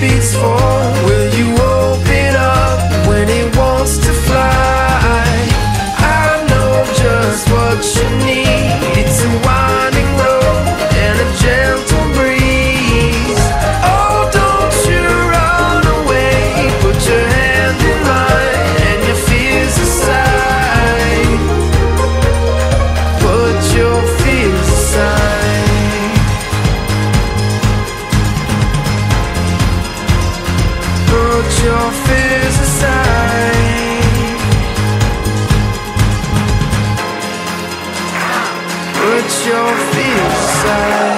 beats fall. Put your fears aside